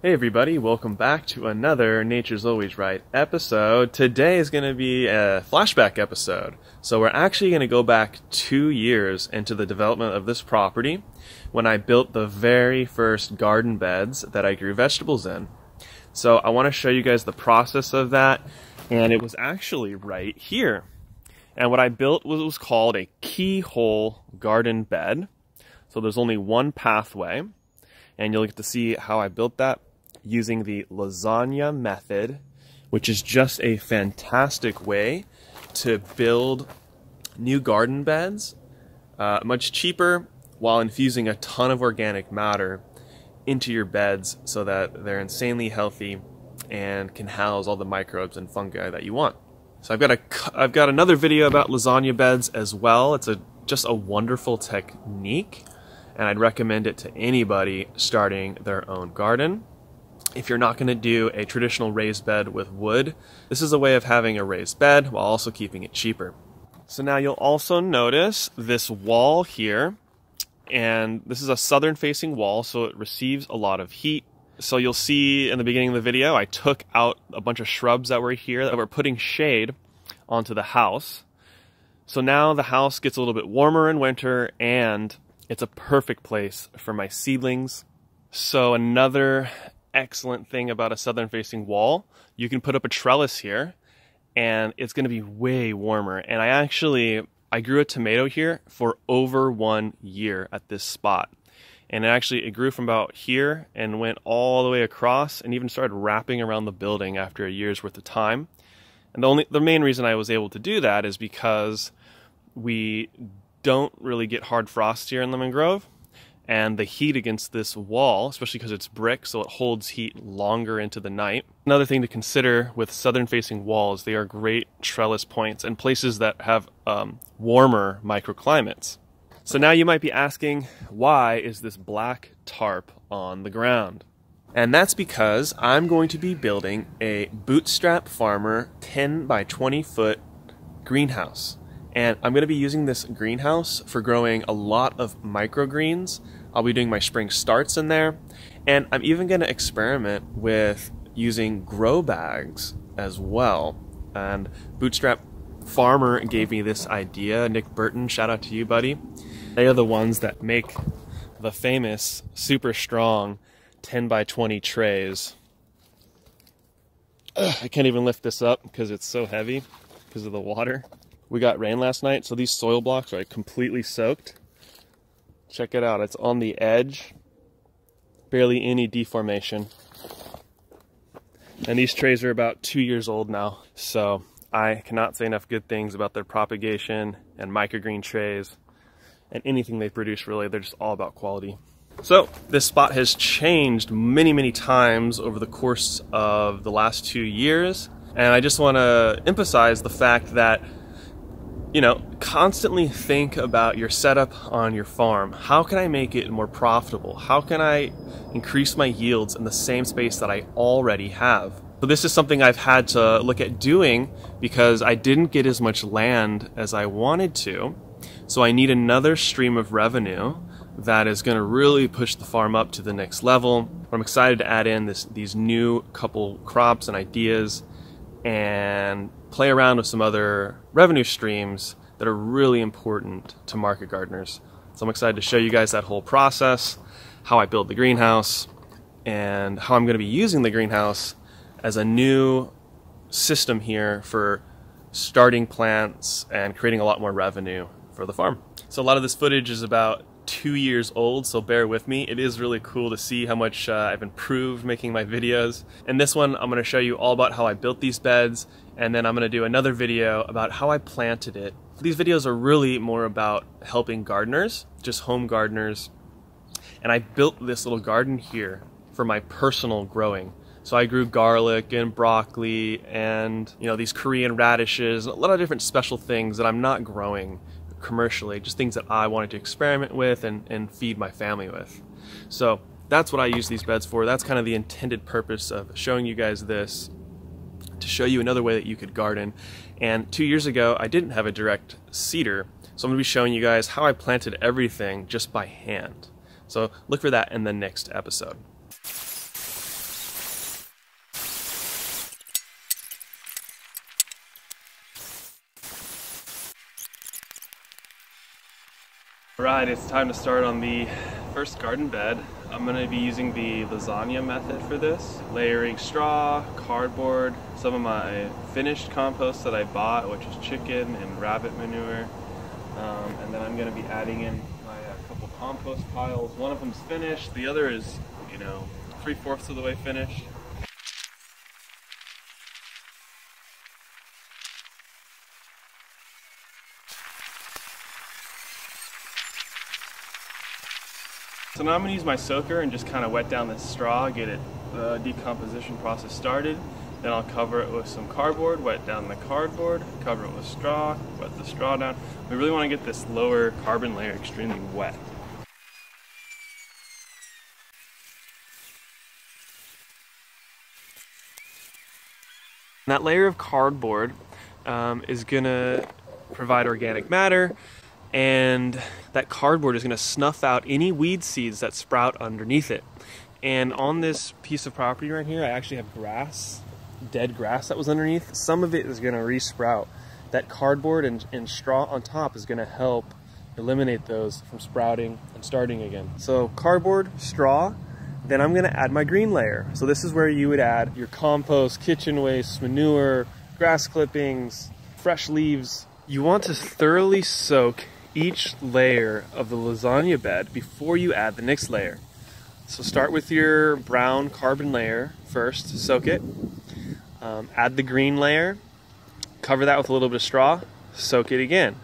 Hey everybody, welcome back to another Nature's Always Right episode. Today is going to be a flashback episode. So we're actually going to go back two years into the development of this property when I built the very first garden beds that I grew vegetables in. So I want to show you guys the process of that and it was actually right here. And what I built was, was called a keyhole garden bed. So there's only one pathway and you'll get to see how I built that using the lasagna method, which is just a fantastic way to build new garden beds uh, much cheaper while infusing a ton of organic matter into your beds so that they're insanely healthy and can house all the microbes and fungi that you want. So I've got a I've got another video about lasagna beds as well. It's a just a wonderful technique and I'd recommend it to anybody starting their own garden if you're not going to do a traditional raised bed with wood, this is a way of having a raised bed while also keeping it cheaper. So now you'll also notice this wall here, and this is a southern facing wall, so it receives a lot of heat. So you'll see in the beginning of the video, I took out a bunch of shrubs that were here that were putting shade onto the house. So now the house gets a little bit warmer in winter and it's a perfect place for my seedlings. So another excellent thing about a southern facing wall. You can put up a trellis here and it's going to be way warmer. And I actually, I grew a tomato here for over one year at this spot. And it actually, it grew from about here and went all the way across and even started wrapping around the building after a year's worth of time. And the only, the main reason I was able to do that is because we don't really get hard frost here in Lemon Grove and the heat against this wall, especially because it's brick, so it holds heat longer into the night. Another thing to consider with southern facing walls, they are great trellis points and places that have um, warmer microclimates. So now you might be asking, why is this black tarp on the ground? And that's because I'm going to be building a bootstrap farmer 10 by 20 foot greenhouse. And I'm going to be using this greenhouse for growing a lot of microgreens I'll be doing my spring starts in there. And I'm even going to experiment with using grow bags as well. And Bootstrap Farmer gave me this idea. Nick Burton, shout out to you, buddy. They are the ones that make the famous super strong 10 by 20 trays. Ugh, I can't even lift this up because it's so heavy because of the water. We got rain last night, so these soil blocks are completely soaked. Check it out, it's on the edge, barely any deformation. And these trays are about two years old now, so I cannot say enough good things about their propagation and microgreen trays and anything they produce really, they're just all about quality. So this spot has changed many, many times over the course of the last two years. And I just want to emphasize the fact that you know, constantly think about your setup on your farm. How can I make it more profitable? How can I increase my yields in the same space that I already have? So this is something I've had to look at doing because I didn't get as much land as I wanted to. So I need another stream of revenue that is going to really push the farm up to the next level. I'm excited to add in this, these new couple crops and ideas and play around with some other revenue streams that are really important to market gardeners. So I'm excited to show you guys that whole process, how I build the greenhouse, and how I'm going to be using the greenhouse as a new system here for starting plants and creating a lot more revenue for the farm. So a lot of this footage is about two years old, so bear with me. It is really cool to see how much uh, I've improved making my videos. In this one, I'm going to show you all about how I built these beds, and then I'm to do another video about how I planted it. These videos are really more about helping gardeners, just home gardeners. And I built this little garden here for my personal growing. So I grew garlic and broccoli and you know these Korean radishes, a lot of different special things that I'm not growing commercially, just things that I wanted to experiment with and, and feed my family with. So that's what I use these beds for. That's kind of the intended purpose of showing you guys this to show you another way that you could garden. And two years ago, I didn't have a direct seeder, so I'm going to be showing you guys how I planted everything just by hand. So look for that in the next episode. All right, it's time to start on the first garden bed. I'm going to be using the lasagna method for this, layering straw, cardboard, some of my finished compost that I bought, which is chicken and rabbit manure, um, and then I'm going to be adding in my uh, couple compost piles. One of them's finished, the other is, you know, three-fourths of the way finished. So now I'm going to use my soaker and just kind of wet down this straw, get it the decomposition process started. Then I'll cover it with some cardboard, wet down the cardboard, cover it with straw, wet the straw down. We really want to get this lower carbon layer extremely wet. That layer of cardboard um, is going to provide organic matter and that cardboard is going to snuff out any weed seeds that sprout underneath it. And on this piece of property right here, I actually have grass, dead grass that was underneath. Some of it is going to resprout. That cardboard and, and straw on top is going to help eliminate those from sprouting and starting again. So cardboard, straw, then I'm going to add my green layer. So this is where you would add your compost, kitchen waste, manure, grass clippings, fresh leaves. You want to thoroughly soak each layer of the lasagna bed before you add the next layer. So start with your brown carbon layer first, soak it. Um, add the green layer, cover that with a little bit of straw, soak it again.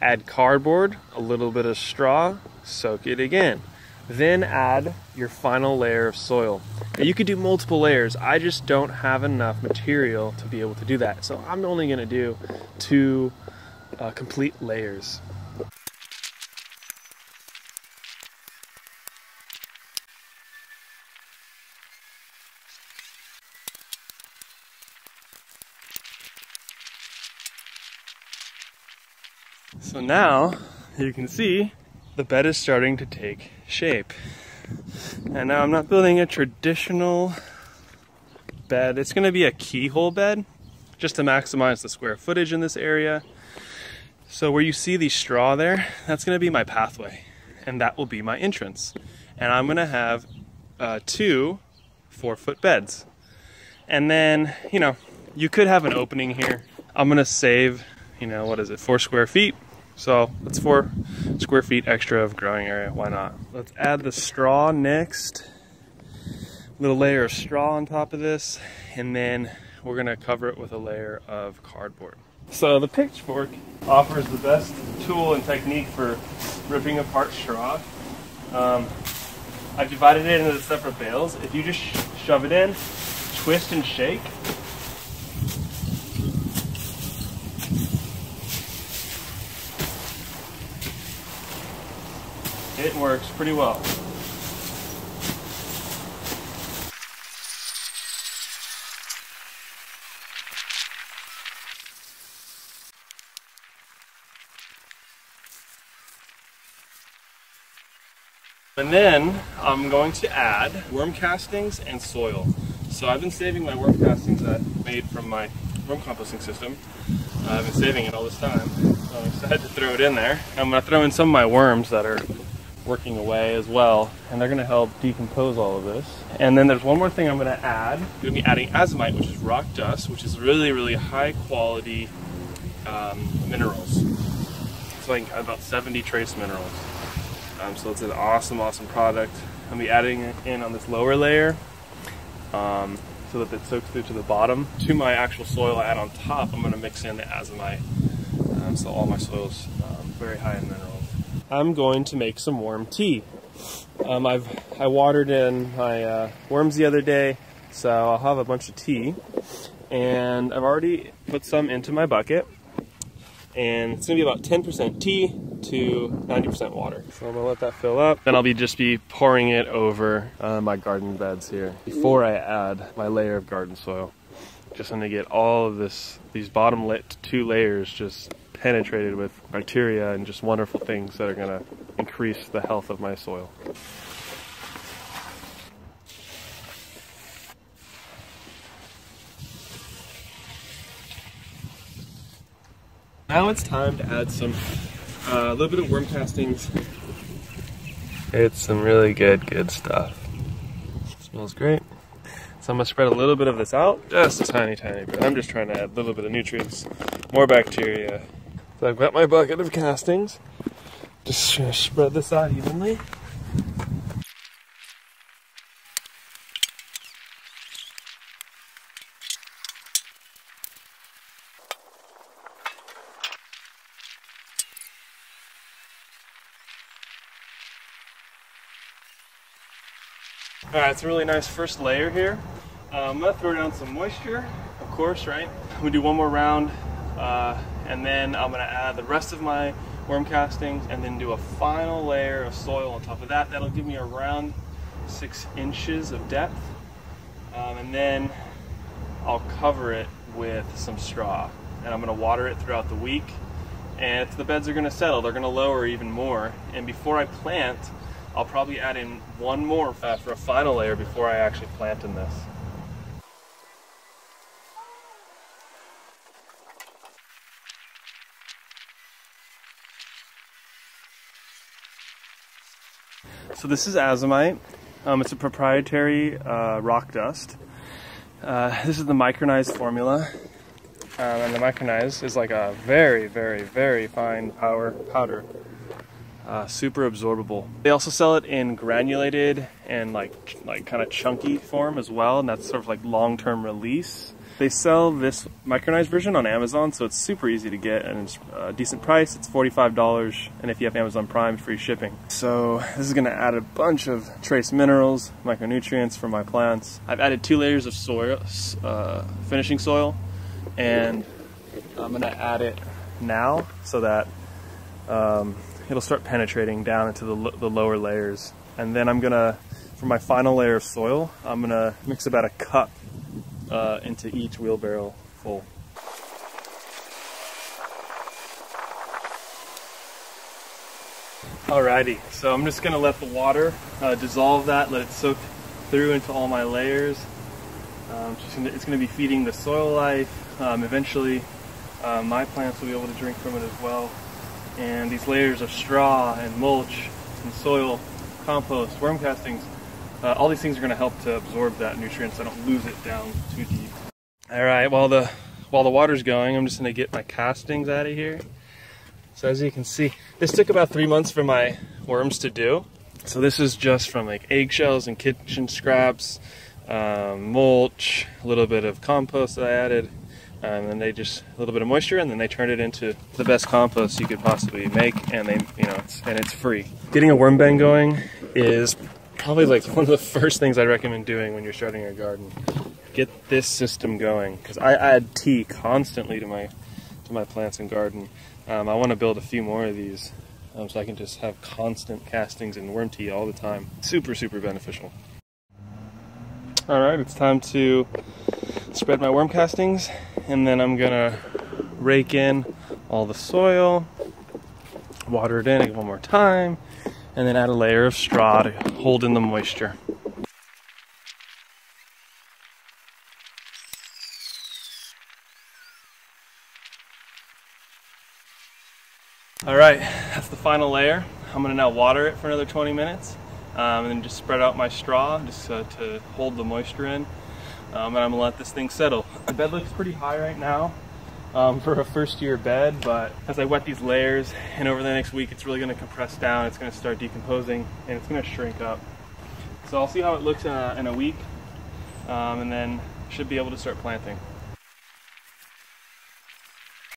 Add cardboard, a little bit of straw, soak it again. Then add your final layer of soil. Now you could do multiple layers. I just don't have enough material to be able to do that. So I'm only gonna do two uh, complete layers. So now you can see the bed is starting to take shape. And now I'm not building a traditional bed. It's gonna be a keyhole bed just to maximize the square footage in this area. So where you see the straw there, that's gonna be my pathway and that will be my entrance. And I'm gonna have uh, two four foot beds. And then, you know, you could have an opening here. I'm gonna save, you know, what is it, four square feet. So that's four square feet extra of growing area, why not? Let's add the straw next. Little layer of straw on top of this, and then we're gonna cover it with a layer of cardboard. So the pitchfork offers the best tool and technique for ripping apart straw. Um, I've divided it into separate bales. If you just sh shove it in, twist and shake, it works pretty well. And then I'm going to add worm castings and soil. So I've been saving my worm castings that I made from my worm composting system. I've been saving it all this time. So I'm excited to throw it in there. I'm going to throw in some of my worms that are working away as well, and they're to help decompose all of this. And then there's one more thing I'm to add. Going to be adding azomite, which is rock dust, which is really, really high quality um, minerals. It's like about 70 trace minerals. Um, so it's an awesome, awesome product. I'm gonna be adding it in on this lower layer um, so that it soaks through to the bottom. To my actual soil I add on top, I'm to mix in the azomite. Um, so all my soil's um, very high in minerals. I'm going to make some worm tea. Um, I've I watered in my uh, worms the other day, so I'll have a bunch of tea. And I've already put some into my bucket and it's gonna be about 10% tea to 90% water. So I'm gonna let that fill up. Then I'll be just be pouring it over uh, my garden beds here before I add my layer of garden soil. Just gonna get all of this, these bottom lit two layers just penetrated with bacteria and just wonderful things that are gonna increase the health of my soil. Now it's time to add some Uh, a little bit of worm castings. It's some really good, good stuff. Smells great. So I'm gonna spread a little bit of this out, just a tiny, tiny bit. I'm just trying to add a little bit of nutrients, more bacteria. So I've got my bucket of castings. Just gonna spread this out evenly. All right, it's a really nice first layer here. Uh, I'm gonna throw down some moisture, of course, right? We do one more round, uh, and then I'm gonna add the rest of my worm castings and then do a final layer of soil on top of that. That'll give me around six inches of depth. Um, and then I'll cover it with some straw. And I'm gonna water it throughout the week. And if the beds are gonna settle, they're gonna lower even more. And before I plant, I'll probably add in one more uh, for a final layer before I actually plant in this. So this is azomite. Um, it's a proprietary uh, rock dust. Uh, this is the micronized formula. Um, and the micronized is like a very, very, very fine power powder uh, super absorbable. They also sell it in granulated and like like kind of chunky form as well, and that's sort of like long-term release. They sell this micronized version on Amazon, so it's super easy to get and it's a decent price. It's $45, and if you have Amazon Prime, free shipping. So this is gonna add a bunch of trace minerals, micronutrients for my plants. I've added two layers of soil, uh, finishing soil, and I'm gonna add it now so that um, it'll start penetrating down into the, the lower layers. And then I'm gonna, for my final layer of soil, I'm gonna mix about a cup uh, into each wheelbarrow full. Alrighty, so I'm just gonna let the water uh, dissolve that, let it soak through into all my layers. Um, gonna, it's gonna be feeding the soil life. Um, eventually, uh, my plants will be able to drink from it as well and these layers of straw and mulch and soil, compost, worm castings, uh, all these things are going to help to absorb that nutrient so I don't lose it down too deep. All right, while the while the water's going, I'm just going to get my castings out of here. So as you can see, this took about three months for my worms to do. So this is just from like eggshells and kitchen scraps, um, mulch, a little bit of compost that I added, and then they just a little bit of moisture and then they turn it into the best compost you could possibly make and they you know it's, and it's free getting a worm bank going is probably like one of the first things i'd recommend doing when you're starting a garden get this system going. Because i add tea constantly to my to my plants and garden. Um, i want to build a few more of these um, so i can just have constant castings and worm tea all the time. Super super beneficial. All right it's time to spread my worm castings and then I'm gonna rake in all the soil, water it in one more time, and then add a layer of straw to hold in the moisture. All right, that's the final layer. I'm gonna now water it for another 20 minutes um, and then just spread out my straw just uh, to hold the moisture in um, and I'm gonna let this thing settle. The bed looks pretty high right now um, for a first year bed, but as I wet these layers and over the next week, it's really gonna compress down, it's gonna start decomposing and it's gonna shrink up. So I'll see how it looks in a, in a week um, and then should be able to start planting.